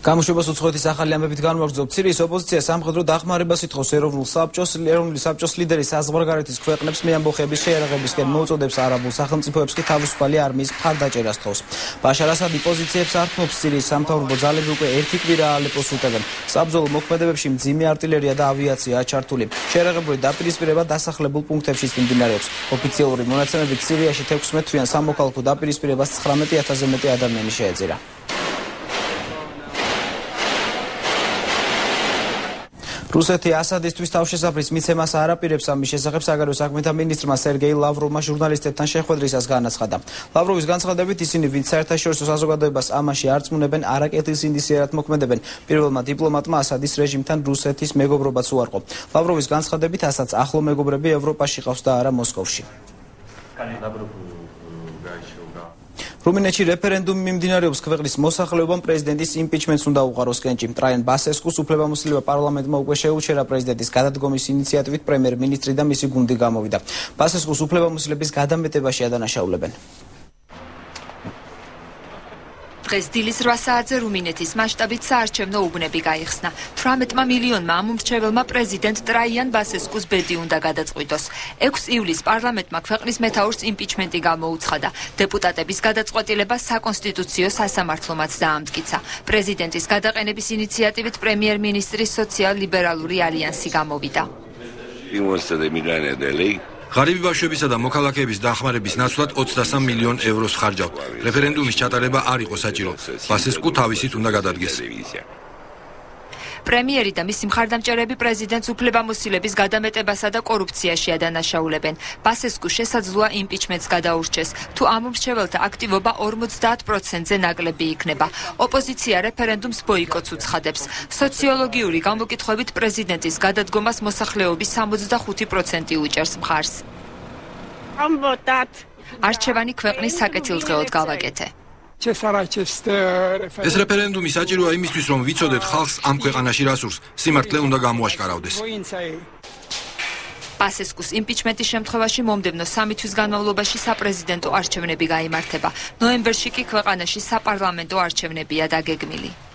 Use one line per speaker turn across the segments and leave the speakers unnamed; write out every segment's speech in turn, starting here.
გამოშვებას უცხოეთის ახალი ამბებით განმარჯვებთ სირიის ოპოზიცია სამხედრო დახმარებას ითხოვს ეროვნულ საბჭოს ეროვნული საბჭოს ლიდერი საზღვარგარეთის ქვეყნებს მეამბოხების შეერაღებისკენ მოუწოდებს არაბულ სახელმწიფოებს კი თავისუფალი არმიის მხარდაჭერას თხოვს ბაშარ ასადი პოზიციებს ართმობს სირიის სამთავრობო ძალები უკვე ერთი კვირა ალეპოს უტევენ. საბრძოლო მოქმედებებში მძიმე არტილერია და ავიაციაა ჩართული შეერაღებული დაპირისპირება დასახლებულ პუნქტებში მიმდინარეობს. ოფიციალური მონაცემებით სირიაში 16 თვიან სამოქალაქო დაპირისპირებას 19000-ზე მეტი ადამიანი შეეწირა რუსეთი ასადისთვის თავშესაფრის მიცემას არაპირებს ამის შესახებ საგარეო საქმეთა მინისტრმა სერგეი ლავროვმა ჟურნალისტებთან შეხვედრისას განაცხადა. ლავროვის განცხადებით ისინი ვინც საერთაშორისო საზოგადოებას ამაში არწმუნებენ, არაკეთის ინდისიერად მოქმედებენ. პირველმა დიპლომატმა ასადის რეჟიმთან რუსეთის მეგობრობაც უარყო. ლავროვის განცხადებით ასაც ახლო მეგობრები ევროპაში ყავს და არა მოსკოვში. კანი ლავროვი რუმინეთში რეფერენდუმი მიმდინარეობს ქვეყნის მოსახლეობამ პრეზიდენტის იმპიჩმენტს უნდა უყაროს კენჭი. ტრაიან ბასესკუს უფლებამოსილება პარლამენტმა უკვე შეუჩერა პრეზიდენტის გადადგომის ინიციატივით პრემიერ-მინისტრი და მისი გუნდი გამოვიდა. ბასესკუს უფლებამოსილების გადამეტებაში ადანაშაულებენ.
დღეს დილის 8 საათზე რუმინეთის მასშტაბით საარჩევნო უბნები გაიხსნა. 18 მილიონმა ამომრჩეველმა პრეზიდენტ ტრაიან ბასესკუს ბედი უნდა გადაწყვიტოს. 6 ივლისს პარლამენტმა ქვეყნის მეთაურს იმპიჩმენტი გამოუცხადა. დეპუტატების გადაწყვეტილება საკონსტიტუციო სასამართლომაც დაამტკიცა. პრეზიდენტის გადაყენების ინიციატივით პრემიერ-მინისტრის სოციალ-ლიბერალური ალიანსი გამოვიდა.
იმოსტა დე მილანე დე ლეი
ღარიბი ბავშვებისა და მოქალაქეების დახმარების ნაცვლად 23 მილიონ ევროს ხარჯავთ. რეფერენდუმის ჩატარება არ იყო საჭირო. ბასესკუ თავისით უნდა გადადგეს.
პრემიერი და მისი მხარდამჭერები პრეზიდენტს უფლებამოსილების გადამეტებასა და კორუფციაში ადანაშაულებენ. ბასესკუ შესაძლოა იმპიჩმენტს გადაურჩეს, თუ ამომრჩეველთა აქტივობა 50%-ზე ნაკლები იქნება. ოპოზიცია რეფერენდუმს ბოიკოტს უცხადებს. სოციოლოგიური გამოკითხვებით პრეზიდენტის გადადგომას მოსახლეობის 65% უჭერს მხარს. არჩევანი ქვეყნის საკეთილდღეოდ გავაკეთე.
ეს რეფერენდუმი საჭიროა იმისთვის, რომ ვიცოდეთ ხალხს ამ ქვეყანაში რა სურს. სიმართლე უნდა გამოაშკარავდეს.
პასესკუს იმპიჩმენტის შემთხვევაში მომდევნო 3 თვის განმავლობაში საპრეზიდენტო არჩევნები გამართება. ნოემბერში კი ქვეყანაში საპარლამენტო არჩევნებია დაგეგმილი.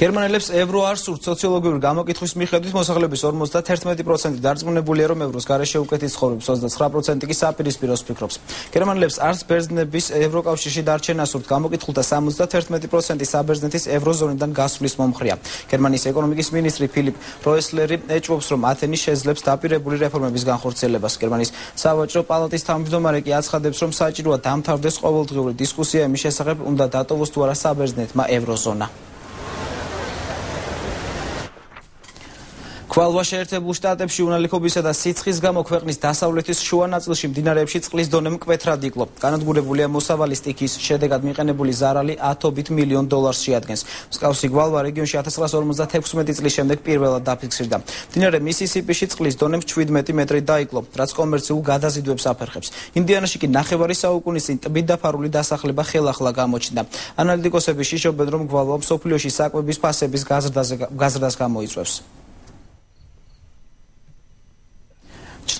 გერმანელებს ევრო არ სურთ. სოციოლოგიური გამოკითხვის მიხედვით მოსახლეობის 51% დარწმუნებულია რომ ევროს გარეშე უკეთი ცხოვრობს 29% კი საპირისპიროს ფიქრობს. გერმანელებს არს ბერძნების ევროკავშირში დარჩენა სურთ. გამოკითხულთა 71% საბერძნეთის ევროზონიდან გასვლის მომხრეა გერმანიის ეკონომიკის მინისტრი ფილიპ როესლერი ეჭვობს რომ ათენი შეძლებს დაპირებული რეფორმების განხორციელებას. გერმანიის სავაჭრო პალატის თავმჯდომარე კი აცხადებს რომ საჭიროა დამთავრდეს ყოველდღიური დისკუსია. იმის შესახებ უნდა დატოვოს თუ არა საბერძნეთმა ევროზონა ქვალვა შეერთებულ შტატებში უნალიქობისა და სიცხის გამო ქვეყნის დასავლეთის შუა ნაწილში მდინარეებში წყლის დონე მკვეთრად იკლო. განადგურებულია მოსავალი სტიქის შედეგად მიყენებული ზარალი 10 მილიონ დოლარს შეადგენს. მსკავსი გვალვა რეგიონში 1956 წლის შემდეგ პირველად დაფიქსირდა. მდინარე მისისიპიში წყლის დონე 17 მეტრი დაიკლო, რაც კომერციულ გადაზიდვებს აფერხებს. ინდიანაში კი ნახევარი საუკუნის წინ ტბით დაფარული დასახლება ხელახლა გამოჩნდა. ანალიტიკოსები შიშობენ, რომ გვალვა მსოფლიოში საკვების ფასების გაზრდას გამოიწვევს.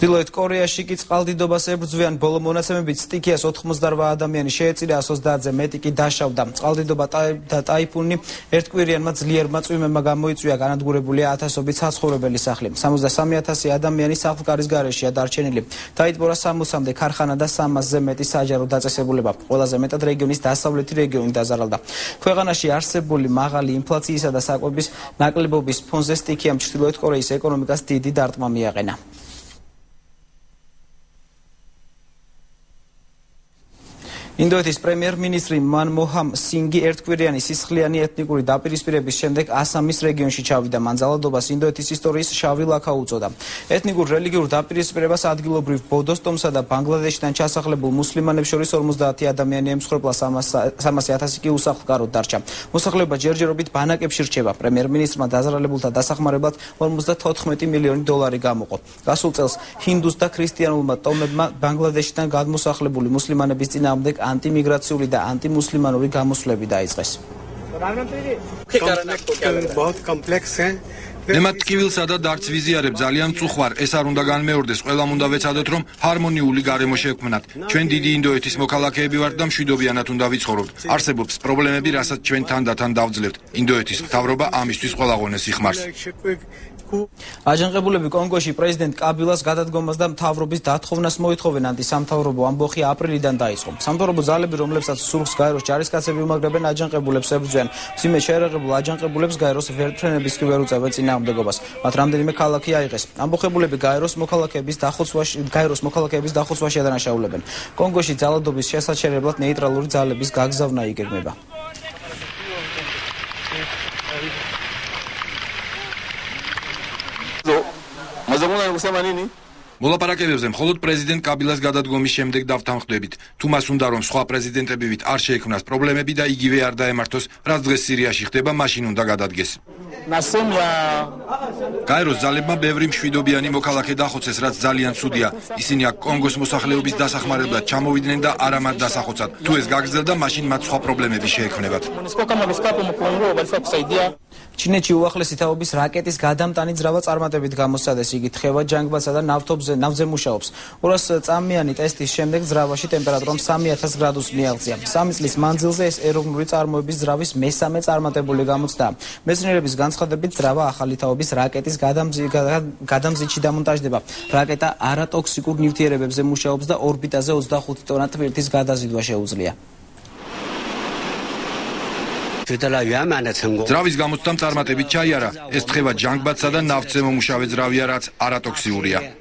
ჩრდილოეთ კორეაში კი წყალდიდობას ებრძვიან ბოლო მონაცემებით სტიქიას 88 ადამიანი შეეწირა 130-ზე მეტი კი დაშავდა. წყალდიდობა და ტაიფუნი ერთკვირიანმა ძლიერმა წვიმებმა გამოიწვია განადგურებულია ათასობით საცხოვრებელი სახლი. 63000 ადამიანი სახლკარის გარეშეა დარჩენილი. დაიტბორა 60-მდე ქარხანა და 300-ზე მეტი საჯარო დაწესებულება. ყველაზე მეტად რეგიონის დასავლეთი რეგიონი დაზარალდა. ქვეყანაში არსებული მაღალი ინფლაციისა და საკვების ნაკლებობის ფონზე სტიქიამ ჩრდილოეთ კორეის ეკონომიკას დიდი დარტყმა მიაყენა ინდოეთის პრემიერ-მინისტრი მანმოჰამ სინგი ერთკვირიანი სისხლიანი ეთნიკური დაპირისპირების შემდეგ ასამის რეგიონში ჩავიდა. მან ძალადობას ინდოეთის ისტორიის შავი ლაქა უწოდა. ეთნიკურ რელიგიურ დაპირისპირებას ადგილობრივ ბოდოსტომსა და ბანგლადეშიდან ჩასახლებულ მუსლიმანებს შორის 50 ადამიანი ემსხვერპლა 300.000 კი უსახლკაროდ დარჩა. მოსახლეობა ჯერჯერობით ბანაკებში რჩება. პრემიერ-მინისტრმა დაზარალებულთა დასახმარებლად 54 მილიონი დოლარი გამოყო. გასულ წელს ჰინდუს და ქრისტიანულმა ტომებმა ბანგლადეშიდან გადმოსახლებული მუსლიმანების წინააღმდეგ ანტიმიგრაციული და ანტიმუსლიმანური გამოსვლები დაიწყეს.
बहुत कॉम्प्लेक्स है
მე მათ ტკივილსა და დარც ვიზიარებ ძალიან წუხვარ ეს არ უნდა განმეორდეს ყველამ უნდა ვეცადოთ რომ ჰარმონიული გარემო შექმნათ. ჩვენ დიდი ინდოეთის მოქალაქეები ვართ და მშვიდობიანად უნდა ვიცხოვროთ. არსებობს პრობლემები რასაც ჩვენ თანდათან დავძლებთ ინდოეთის მთავრობა ამისთვის ყველაღონეს იხმარს.
აჯანყებულები კონგოში პრეზიდენტ კაბილას გადადგომას და მთავრობის დათხოვნას მოითხოვენ. ანტისამთავრობო ამბოხი აპრილიდან დაიწყო. სამთავრობო ძალები, რომლებსაც სურს გაეროს ჯარისკაცები უმაგრებენ აჯანყებულებს ებრძვიან. ძიმე შეერაღებულ აჯანყებულებს გაეროს ვერტფრენების კი ვერ უწევენ წინააღმდეგობას. მათ რამდენიმე ქალაქი აიღეს. ამბოხებულები გაეროს მოქალაქეების დახოცვაში გაეროს მოქალაქეების დახოცვაში ადანაშაულებენ. კონგოში ძალადობის შესაჩერებლად ნეიტრალური ძალების გაგზავნა იგეგმება.
Mazamuna kusema nini? მოლაპარაკებებზე მხოლოდ პრეზიდენტ კაბილას გადადგომის შემდეგ დავთანხმდებით. თუ მას უნდა რომ სხვა პრეზიდენტებივით არ შეექმნას პრობლემები და იგივე არ დაემართოს, რაც დღეს სირიაში ხდება, მაშინ უნდა გადადგეს. გაეროს ძალებმა ბევრი მშვიდობიანი მოქალაქე დახოცეს, რაც ძალიან ცუდია. ისინი აქ კონგოს მოსახლეობის დასახმარებლად ჩამოვიდნენ და არ ამათ დასახოცად. თუ ეს გაგრძელდა, მაშინ მათ სხვა პრობლემები შეექმნებათ.
ჩინეთში უახლესი თაობის რაკეტის გადამტანი ძრავა წარმატებით გამოსცადეს. იგი თხევა ჯანგბასა და ნავთობზე ნავზე მუშაობს. 200 წამიანი ტესტის შემდეგ ძრავაში ტემპერატურამ 3000 გრადუსს მიაღწია. 3 წლის მანძილზე ეს ეროვნული წარმოების ძრავის მესამე წარმატებული გამოცდა. მეცნიერების განცხადებით ძრავა ახალი თაობის რაკეტის გადამზიდში დამონტაჟდება. რაკეტა არატოქსიკურ ნივთიერებებზე მუშაობს და ორბიტაზე 25 ტონა თვირთის გადაზიდვა შეუძლია.
ძრავის გამოცდამ წარმატებით ჩაიარა. ეს თხება ჯანგბადსა და ნავთზე მომუშავე ძრავია, რაც არატოქსიურია.